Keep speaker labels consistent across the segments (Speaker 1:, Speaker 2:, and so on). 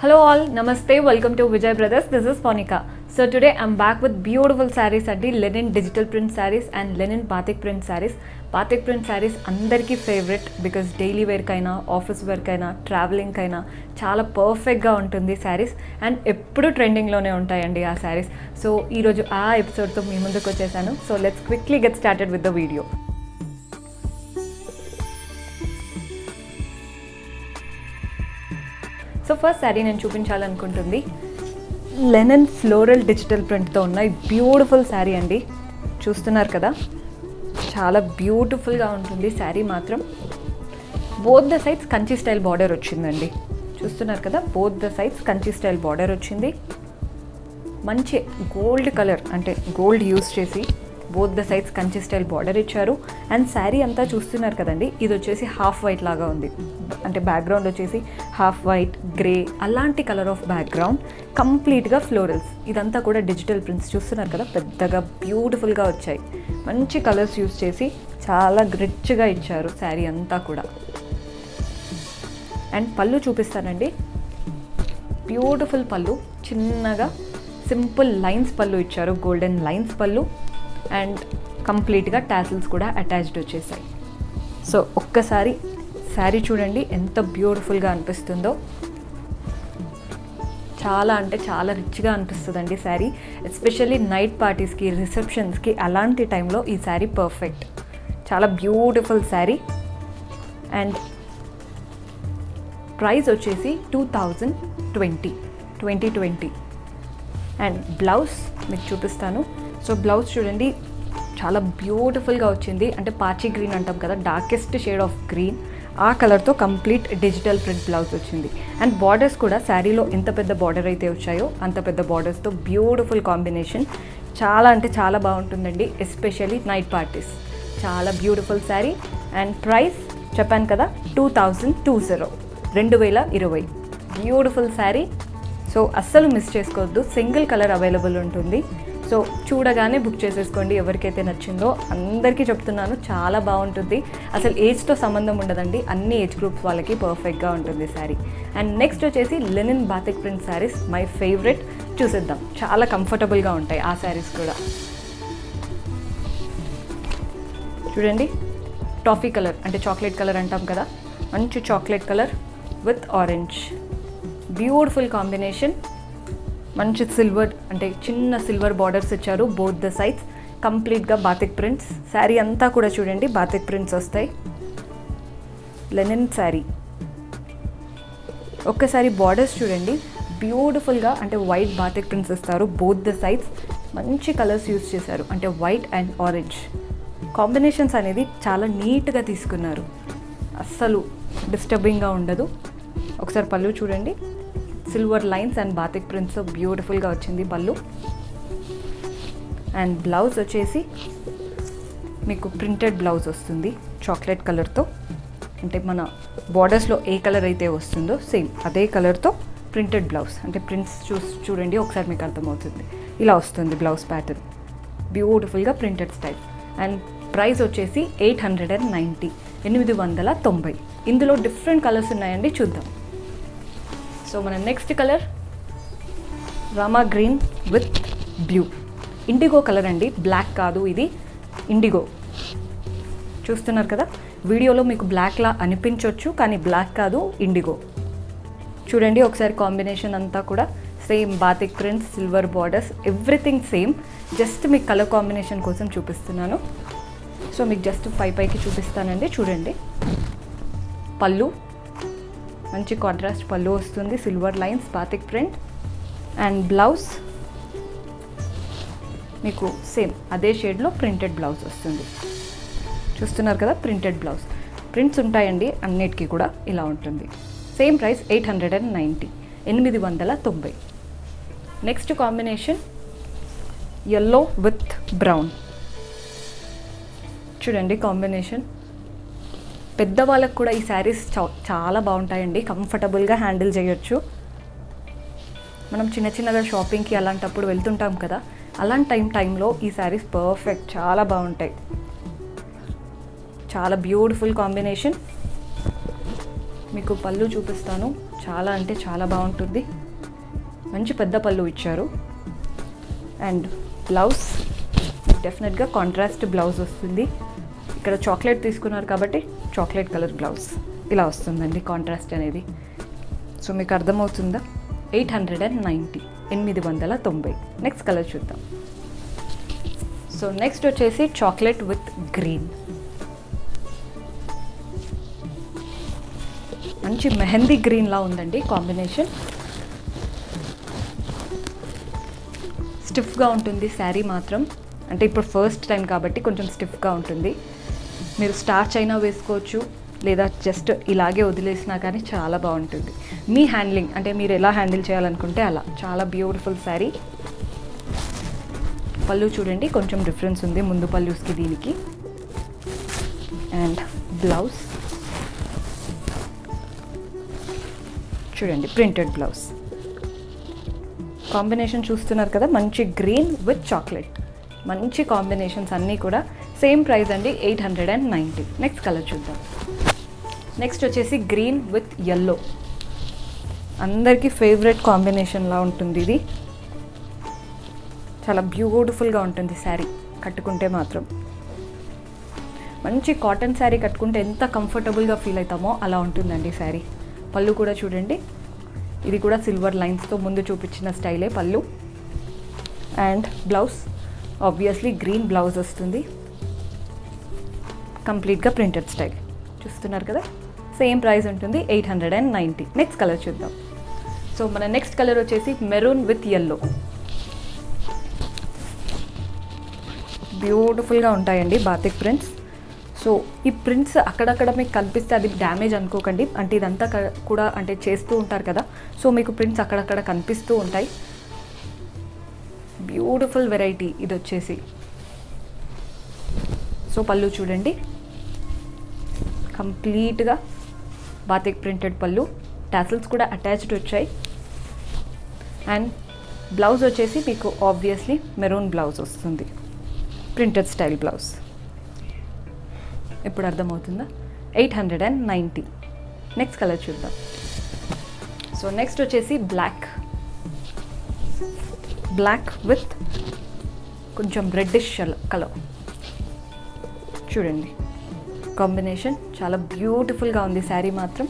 Speaker 1: Hello all, Namaste, welcome to Vijay Brothers. This is Ponika. So today I'm back with beautiful sarees అండి linen digital print sarees and linen batik print sarees batik print sarees అందరికీ favourite because daily వేర్కైనా office వేర్కైనా ట్రావెలింగ్కైనా చాలా పర్ఫెక్ట్గా ఉంటుంది saris and ఎప్పుడు ట్రెండింగ్లోనే ఉంటాయండి ఆ శారీస్ సో ఈరోజు ఆ ఎపిసోడ్తో మీ ముందుకు వచ్చేసాను so let's quickly get started with the video so first sari నేను చూపించాలనుకుంటుంది. లెనన్ ఫ్లోరల్ డిజిటల్ ప్రింట్తో ఉన్న బ్యూటిఫుల్ శారీ అండి. చూస్తున్నారు కదా? చాలా బ్యూటిఫుల్గా ఉంటుంది శారీ మాత్రం. Both the sides Kanchi style border వచ్చిందండి. చూస్తున్నారు కదా? Both the sides Kanchi style border వచ్చింది. మంచి గోల్డ్ కలర్ అంటే గోల్డ్ యూస్ చేసి both the sides Kanchi style border ఇచ్చారు. అండ్ శారీ అంతా చూస్తున్నారు కదండి ఇది వచ్చేసి హాఫ్ వైట్ లాగా ఉంది. అంటే బ్యాక్గ్రౌండ్ వచ్చేసి హాఫ్ వైట్ గ్రే అలాంటి కలర్ ఆఫ్ బ్యాక్గ్రౌండ్ కంప్లీట్గా ఫ్లోరల్స్. ఇదంతా కూడా డిజిటల్ ప్రింట్స్ చూస్తున్నారు కదా పెద్దగా బ్యూటిఫుల్గా వచ్చాయి. మంచి కలర్స్ యూస్ చేసి చాలా రిచ్గా ఇచ్చారు శారీ అంతా కూడా. అండ్ పళ్ళు చూపిస్తానండి. బ్యూటిఫుల్ పళ్ళు చిన్నగా సింపుల్ లైన్స్ పళ్ళు ఇచ్చారు గోల్డెన్ లైన్స్ పళ్ళు. అండ్ కంప్లీట్గా టాసిల్స్ కూడా అటాచ్డ్ వచ్చేసాయి. సో ఒక్కసారి శారీ చూడండి ఎంత బ్యూటిఫుల్గా అనిపిస్తుందో. చాలా అంటే చాలా రిచ్గా అనిపిస్తుందండి శారీ. ఎస్పెషల్లీ నైట్ పార్టీస్కి రిసెప్షన్స్కి అలాంటి టైంలో ఈ శారీ పర్ఫెక్ట్. చాలా బ్యూటిఫుల్ శారీ. అండ్ ప్రైస్ వచ్చేసి two thousand twenty twenty twenty. And blouse మీకు చూపిస్తాను. సో బ్లౌజ్ చూడండి చాలా బ్యూటిఫుల్గా వచ్చింది. అంటే పాచి గ్రీన్ అంటాం కదా డార్కెస్ట్ షేడ్ ఆఫ్ గ్రీన్ ఆ కలర్తో కంప్లీట్ డిజిటల్ ప్రింట్ బ్లౌజ్ వచ్చింది. అండ్ బార్డర్స్ కూడా శారీలో ఎంత పెద్ద బార్డర్ అయితే వచ్చాయో అంత పెద్ద బార్డర్స్తో బ్యూటిఫుల్ కాంబినేషన్ చాలా అంటే చాలా బాగుంటుందండి ఎస్పెషల్లీ నైట్ పార్టీస్ చాలా బ్యూటిఫుల్ శారీ అండ్ ప్రైస్ చెప్పాను కదా టూ థౌజండ్ టూ జీరో రెండు వేల ఇరవై. బ్యూటిఫుల్ శారీ సో అస్సలు మిస్ చేసుకోవద్దు. సింగిల్ కలర్ అవైలబుల్ ఉంటుంది. సో చూడగానే బుక్ చేసేసుకోండి. ఎవరికైతే నచ్చిందో అందరికీ చెప్తున్నాను. చాలా బాగుంటుంది. అసలు ఏజ్తో సంబంధం ఉండదండి. అన్ని ఏజ్ గ్రూప్స్ వాళ్ళకి పర్ఫెక్ట్గా ఉంటుంది శారీ అండ్ నెక్స్ట్ వచ్చేసి linen batik print sarees my favourite చూసేద్దాం. చాలా కంఫర్టబుల్గా ఉంటాయి ఆ శారీస్ కూడా. చూడండి. టాఫీ కలర్ అంటే చాక్లెట్ కలర్ అంటాం కదా. మంచి chocolate colour with orange beautiful combination మంచి సిల్వర్ అంటే చిన్న సిల్వర్ బార్డర్స్ ఇచ్చారు బోత్ ద సైడ్స్ కంప్లీట్గా బాతిక్ ప్రింట్స్ శారీ అంతా కూడా చూడండి బాతిక్ ప్రింట్స్ వస్తాయి. లెనిన్ శారీ ఒక్కసారి బార్డర్స్ చూడండి. బ్యూటిఫుల్గా అంటే వైట్ బాతిక్ ప్రింట్స్ ఇస్తారు బోత్ ద సైడ్స్ మంచి కలర్స్ యూస్ చేశారు అంటే వైట్ అండ్ ఆరెంజ్ కాంబినేషన్స్ అనేది చాలా నీట్గా తీసుకున్నారు. అస్సలు డిస్టర్బింగ్గా ఉండదు. ఒకసారి పళ్ళు చూడండి. సిల్వర్ లైన్స్ అండ్ బాతిక్ ప్రింట్స్తో బ్యూటిఫుల్గా వచ్చింది పళ్ళు అండ్ బ్లౌజ్ వచ్చేసి మీకు ప్రింటెడ్ బ్లౌజ్ వస్తుంది చాక్లెట్ కలర్తో అంటే మన బార్డర్స్లో ఏ కలర్ అయితే వస్తుందో సేమ్ అదే కలర్తో ప్రింటెడ్ బ్లౌజ్ అంటే ప్రింట్స్ చూ చూడండి ఒకసారి మీకు అర్థమవుతుంది. ఇలా వస్తుంది బ్లౌజ్ ప్యాటర్న్ బ్యూటిఫుల్గా ప్రింటెడ్ స్టైల్ అండ్ ప్రైస్ వచ్చేసి ఎయిట్ హండ్రెడ్ అండ్ నైంటీ ఎనిమిది వందల తొంభై. ఇందులో డిఫరెంట్ కలర్స్ ఉన్నాయండి చూద్దాం. సో మన next colour rama green with blue indigo colour అండి బ్లాక్ కాదు ఇది ఇండిగో చూస్తున్నారు కదా? వీడియోలో మీకు బ్లాక్లా అనిపించవచ్చు కానీ బ్లాక్ కాదు ఇండిగో చూడండి ఒకసారి కాంబినేషన్ అంతా కూడా same batik prints silver borders everything same just మీకు కలర్ కాంబినేషన్ కోసం చూపిస్తున్నాను. సో మీకు జస్ట్ పై పైకి చూపిస్తానండి చూడండి. పళ్ళు మంచి కాంట్రాస్ట్ పళ్ళు వస్తుంది. Silver lines batik print and blouse మీకు సేమ్ అదే షేడ్లో ప్రింటెడ్ బ్లౌజ్ వస్తుంది. చూస్తున్నారు కదా ప్రింటెడ్ బ్లౌజ్ ప్రింట్స్ ఉంటాయండి అన్నిటికీ కూడా ఇలా ఉంటుంది. Same price eight hundred and ninety ఎనిమిది వందల తొంభై. Next combination yellow with brown చూడండి కాంబినేషన్ పెద్దవాళ్ళకు కూడా ఈ శారీస్ చాలా బాగుంటాయండి. కంఫర్టబుల్గా హ్యాండిల్ చేయొచ్చు. మనం చిన్న చిన్నగా షాపింగ్కి అలాంటప్పుడు వెళ్తుంటాం కదా అలాంటి టైం టైంలో ఈ శారీస్ పర్ఫెక్ట్ చాలా బాగుంటాయి. చాలా బ్యూటిఫుల్ కాంబినేషన్. మీకు పళ్ళు చూపిస్తాను. చాలా అంటే చాలా బాగుంటుంది. మంచి పెద్ద పళ్ళు ఇచ్చారు. అండ్ బ్లౌజ్ డెఫినెట్గా కాంట్రాస్ట్ బ్లౌజ్ వస్తుంది. ఇక్కడ చాక్లెట్ తీసుకున్నారు కాబట్టి చాక్లెట్ కలర్ బ్లౌజ్. ఇలా వస్తుందండి కాంట్రాస్ట్ అనేది. సో మీకు అర్థమవుతుందా? Eight hundred and ninety. ఎనిమిది వందల తొంభై. నెక్స్ట్ కలర్ చూద్దాం. సో నెక్స్ట్ వచ్చేసి చాక్లెట్ విత్ గ్రీన్. మంచి మెహందీ గ్రీన్లా ఉందండి కాంబినేషన్. స్టిఫ్గా ఉంటుంది శారీ మాత్రం. అంటే ఇప్పుడు ఫస్ట్ టైం కాబట్టి కొంచెం స్టిఫ్గా ఉంటుంది. మీరు స్టార్చ్ అయినా వేసుకోవచ్చు లేదా జస్ట్ ఇలాగే వదిలేసినా కానీ చాలా బాగుంటుంది. మీ హ్యాండ్లింగ్ అంటే మీరు ఎలా హ్యాండిల్ చేయాలనుకుంటే అలా. చాలా బ్యూటిఫుల్ శారీ పళ్ళు చూడండి కొంచెం డిఫరెన్స్ ఉంది ముందు పళ్ళుస్కి దీనికి. అండ్ బ్లౌజ్ చూడండి ప్రింటెడ్ బ్లౌజ్ కాంబినేషన్ చూస్తున్నారు కదా మంచి గ్రీన్ విత్ చాక్లెట్ మంచి కాంబినేషన్స్ అన్నీ కూడా సేమ్ ప్రైస్ అండి eight hundred and ninety. Next colour చూద్దాం. నెక్స్ట్ వచ్చేసి గ్రీన్ విత్ ఎల్లో అందరికీ ఫేవరెట్ కాంబినేషన్లా ఉంటుంది ఇది. చాలా బ్యూటిఫుల్గా ఉంటుంది శారీ. కట్టుకుంటే మాత్రం. మంచి కాటన్ శారీ కట్టుకుంటే ఎంత కంఫర్టబుల్గా ఫీల్ అవుతామో అలా ఉంటుందండి శారీ. పళ్ళు కూడా చూడండి. ఇది కూడా సిల్వర్ లైన్స్తో ముందు చూపించిన స్టైలే pallu. And blouse obviously green blouse వస్తుంది. కంప్లీట్గా ప్రింటెడ్ స్టైల్. చూస్తున్నారు కదా? సేమ్ ప్రైస్ ఉంటుంది eight hundred and ninety. Next colour చూద్దాం. సో మన నెక్స్ట్ కలర్ వచ్చేసి మెరూన్ విత్ ఎల్లో బ్యూటిఫుల్గా ఉంటాయండి బాతిక్ ప్రింట్స్ సో ఈ ప్రింట్స్ అక్కడక్కడ మీకు కనిపిస్తే అది డ్యామేజ్ అనుకోకండి. అంటే ఇదంతా కూడా అంటే చేస్తూ ఉంటారు కదా. సో మీకు ప్రింట్స్ అక్కడక్కడ కనిపిస్తూ ఉంటాయి. బ్యూటిఫుల్ వెరైటీ ఇది వచ్చేసి. సో పళ్ళు చూడండి. కంప్లీట్గా బాతిక్ ప్రింటెడ్ పళ్ళు. టాసిల్స్ కూడా అటాచ్డ్ వచ్చాయి. అండ్ బ్లౌజ్ వచ్చేసి మీకు ఆబ్వియస్లీ మెరూన్ బ్లౌజ్ వస్తుంది. Printed style blouse. ఇప్పుడు అర్థమవుతుందా? Eight hundred and ninety. Next colour చూద్దాం. సో నెక్స్ట్ వచ్చేసి బ్లాక్. బ్లాక్ విత్ కొంచెం రెడ్డిష్ కలర్. చూడండి. కాంబినేషన్ చాలా బ్యూటిఫుల్గా ఉంది. శారీ మాత్రం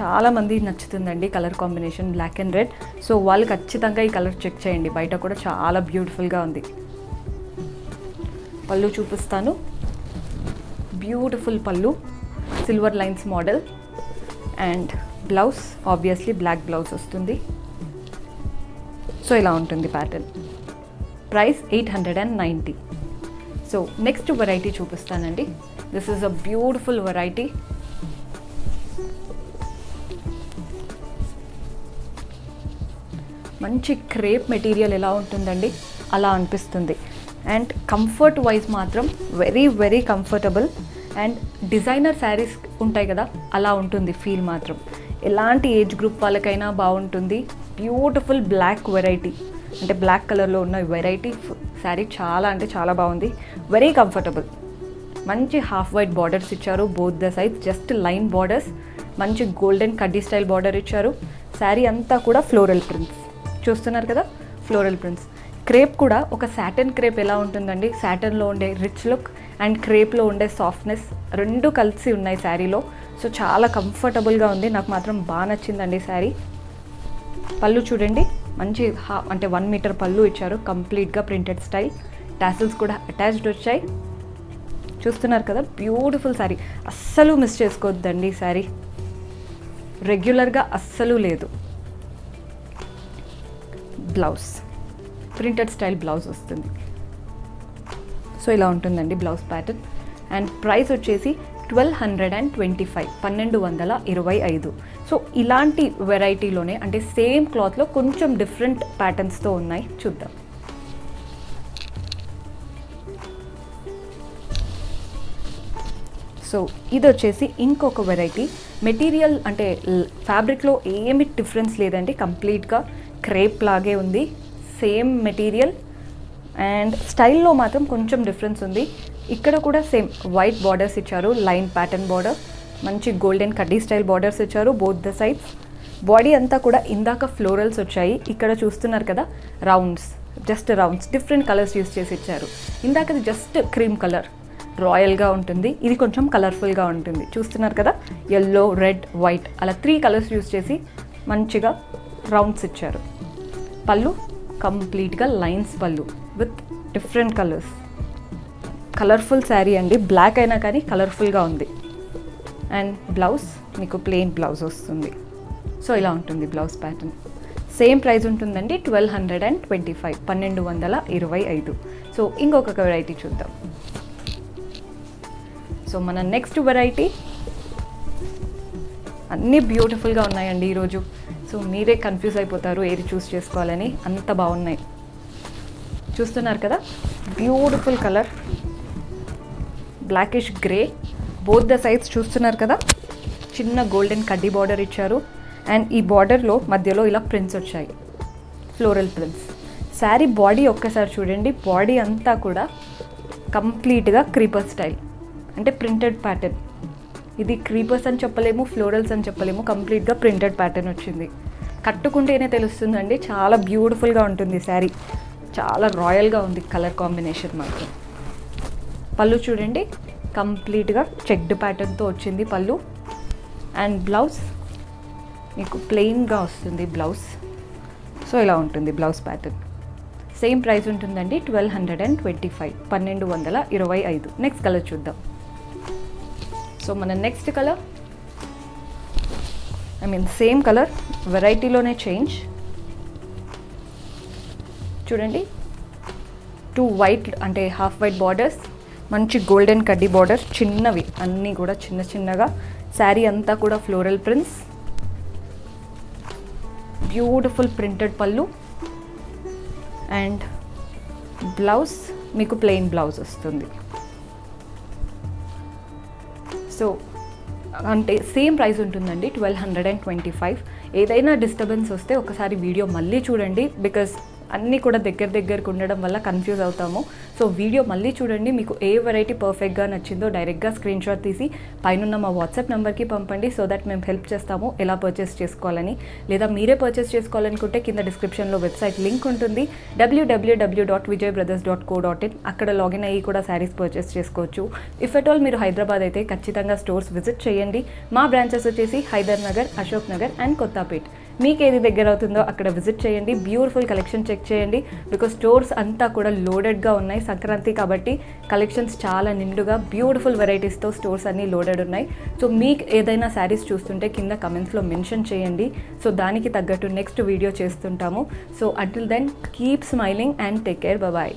Speaker 1: చాలామంది నచ్చుతుందండి colour combination black and red. So వాళ్ళు ఖచ్చితంగా ఈ కలర్ చెక్ చేయండి. బయట కూడా చాలా బ్యూటిఫుల్గా ఉంది. పళ్ళు చూపిస్తాను. Beautiful pallu. Silver lines model and blouse. Obviously black blouse వస్తుంది. సో ఇలా ఉంటుంది pattern. Price eight hundred and ninety. So next variety చూపిస్తానండి. This is a beautiful variety మంచి క్రేప్ మెటీరియల్ ఎలా ఉంటుందండి? అలా అనిపిస్తుంది. అండ్ కంఫర్ట్ వైజ్ మాత్రం very very comfortable and designer saris ఉంటాయి కదా అలా ఉంటుంది ఫీల్ మాత్రం. ఎలాంటి ఏజ్ గ్రూప్ వాళ్ళకైనా బాగుంటుంది. బ్యూటిఫుల్ బ్లాక్ వెరైటీ అంటే బ్లాక్ కలర్లో ఉన్న వెరైటీ శారీ చాలా అంటే చాలా బాగుంది. వెరీ కంఫర్టబుల్ మంచి హాఫ్ వైట్ బార్డర్స్ ఇచ్చారు. Both the size just line borders మంచి గోల్డెన్ కడ్డీ స్టైల్ బార్డర్ ఇచ్చారు. శారీ అంతా కూడా ఫ్లోరల్ ప్రింట్స్ చూస్తున్నారు కదా? ఫ్లోరల్ ప్రింట్స్ క్రేప్ కూడా ఒక శాటన్ క్రేప్ ఎలా ఉంటుందండి? శాటన్లో ఉండే రిచ్ లుక్ అండ్ క్రేప్లో ఉండే సాఫ్ట్నెస్ రెండు కలిసి ఉన్నాయి శారీలో. సో చాలా కంఫర్టబుల్గా ఉంది. నాకు మాత్రం బాగా నచ్చిందండి శారీ. పళ్ళు చూడండి. మంచి హా అంటే వన్ మీటర్ పళ్ళు ఇచ్చారు. కంప్లీట్గా ప్రింటెడ్ స్టైల్ టాసిల్స్ కూడా అటాచ్డ్ వచ్చాయి. చూస్తున్నారు కదా బ్యూటిఫుల్ శారీ అస్సలు మిస్ చేసుకోవద్దండి ఈ శారీ రెగ్యులర్గా అస్సలు లేదు. బ్లౌజ్ ప్రింటెడ్ స్టైల్ బ్లౌజ్ వస్తుంది. సో ఇలా ఉంటుందండి బ్లౌజ్ ప్యాటర్న్ అండ్ ప్రైస్ వచ్చేసి twelve hundred and twenty five పన్నెండు వందల ఇరవై ఐదు. సో ఇలాంటి వెరైటీలోనే అంటే సేమ్ క్లాత్లో కొంచెం డిఫరెంట్ ప్యాటర్న్స్తో ఉన్నాయి. చూద్దాం. సో ఇది వచ్చేసి ఇంకొక వెరైటీ. మెటీరియల్ అంటే ఫ్యాబ్రిక్లో ఏమి డిఫరెన్స్ లేదండి. కంప్లీట్గా క్రేప్ లాగే ఉంది. Same material. అండ్ స్టైల్లో మాత్రం కొంచెం డిఫరెన్స్ ఉంది. ఇక్కడ కూడా సేమ్ వైట్ బార్డర్స్ ఇచ్చారు. Line pattern border. మంచి గోల్డెన్ కడ్డీ స్టైల్ బార్డర్స్ ఇచ్చారు బోత్ ద సైడ్స్ బాడీ అంతా కూడా ఇందాక ఫ్లోరల్స్ వచ్చాయి. ఇక్కడ చూస్తున్నారు కదా rounds just rounds different colours use చేసి ఇచ్చారు. ఇందాకది జస్ట్ క్రీమ్ కలర్ రాయల్గా ఉంటుంది. ఇది కొంచెం కలర్ఫుల్గా ఉంటుంది. చూస్తున్నారు కదా ఎల్లో రెడ్ వైట్ అలా త్రీ కలర్స్ యూస్ చేసి మంచిగా రౌండ్స్ ఇచ్చారు. పళ్ళు కంప్లీట్గా lines pallu with different colours colourful sari అండి. బ్లాక్ అయినా కానీ కలర్ఫుల్గా ఉంది. అండ్ బ్లౌజ్ మీకు ప్లెయిన్ బ్లౌజ్ వస్తుంది. సో ఇలా ఉంటుంది బ్లౌజ్ ప్యాటర్న్ సేమ్ ప్రైస్ ఉంటుందండి twelve hundred and twenty five పన్నెండు వందల ఇరవై ఐదు. సో ఇంకొక వెరైటీ చూద్దాం. సో మన నెక్స్ట్ వెరైటీ అన్నీ బ్యూటిఫుల్గా ఉన్నాయండి ఈరోజు. సో మీరే కన్ఫ్యూజ్ అయిపోతారు ఏది చూస్ చేసుకోవాలని. అంత బాగున్నాయి. చూస్తున్నారు కదా? Beautiful colour blackish grey both the sides చూస్తున్నారు కదా? చిన్న గోల్డెన్ కడ్డీ బార్డర్ ఇచ్చారు. అండ్ ఈ బార్డర్లో మధ్యలో ఇలా ప్రింట్స్ వచ్చాయి. ఫ్లోరల్ ప్రింట్స్ శారీ బాడీ ఒక్కసారి చూడండి. బాడీ అంతా కూడా కంప్లీట్గా క్రీపర్ స్టైల్ అంటే ప్రింటెడ్ ప్యాటర్న్ ఇది క్రీపర్స్ అని చెప్పలేము ఫ్లోరల్స్ అని చెప్పలేము. కంప్లీట్గా ప్రింటెడ్ ప్యాటర్న్ వచ్చింది. కట్టుకుంటేనే తెలుస్తుందండి. చాలా బ్యూటిఫుల్గా ఉంటుంది శారీ చాలా రాయల్గా ఉంది కలర్ కాంబినేషన్ మాత్రం. పళ్ళు చూడండి. కంప్లీట్గా చెక్డ్ ప్యాటర్న్తో వచ్చింది పళ్ళు. అండ్ బ్లౌజ్ మీకు ప్లెయిన్గా వస్తుంది బ్లౌజ్. సో ఇలా ఉంటుంది బ్లౌజ్ ప్యాటర్న్. సేమ్ ప్రైస్ ఉంటుందండి twelve hundred and twenty five పన్నెండు వందల ఇరవై ఐదు. నెక్స్ట్ కలర్ చూద్దాం. సో మన next colour I mean same colour వెరైటీలోనే change. చూడండి టూ వైట్ అంటే హాఫ్ వైట్ బార్డర్స్ మంచి గోల్డెన్ కడ్డీ బార్డర్ చిన్నవి అన్నీ కూడా చిన్న చిన్నగా. శారీ అంతా కూడా floral prints. Beautiful printed pallu. And blouse మీకు ప్లెయిన్ బ్లౌజ్ వస్తుంది. సో అంటే సేమ్ ప్రైస్ ఉంటుందండి twelve hundred and twenty five. ఏదైనా డిస్టర్బెన్స్ వస్తే ఒకసారి వీడియో మళ్ళీ చూడండి బికాస్ అన్నీ కూడా దగ్గర దగ్గరకు ఉండడం వల్ల కన్ఫ్యూజ్ అవుతాము. సో వీడియో మళ్ళీ చూడండి. మీకు ఏ వెరైటీ పర్ఫెక్ట్గా నచ్చిందో డైరెక్ట్గా స్క్రీన్ షాట్ తీసి పైన మా వాట్సాప్ నెంబర్కి పంపండి. సో దట్ మేము హెల్ప్ చేస్తాము ఎలా పర్చేస్ చేసుకోవాలని. లేదా మీరే పర్చేస్ చేసుకోవాలనుకుంటే కింద డిస్క్రిప్షన్లో వెబ్సైట్ లింక్ ఉంటుంది. WWW dot Vijay brothers dot co dot in అక్కడ లాగిన్ అయ్యి కూడా శారీస్ పర్చేస్ చేసుకోవచ్చు. ఇఫ్ ఎట్ ఆల్ మీరు హైదరాబాద్ అయితే ఖచ్చితంగా స్టోర్స్ విజిట్ చేయండి. మా బ్రాంచెస్ వచ్చేసి హైదర్ నగర్ అశోక్ నగర్ అండ్ కొత్తపేట్. మీకు ఏది దగ్గర అవుతుందో అక్కడ విజిట్ చేయండి. బ్యూటిఫుల్ కలెక్షన్ చెక్ చేయండి. బికాస్ స్టోర్స్ అంతా కూడా లోడెడ్గా ఉన్నాయి సంక్రాంతి కాబట్టి కలెక్షన్స్ చాలా నిండుగా బ్యూటిఫుల్ వెరైటీస్తో స్టోర్స్ అన్నీ లోడెడ్ ఉన్నాయి. సో మీకు ఏదైనా శారీస్ చూస్తుంటే కింద కమెంట్స్లో మెన్షన్ చేయండి. సో దానికి తగ్గట్టు నెక్స్ట్ వీడియో చేస్తుంటాము. So until then keep smiling and take care bye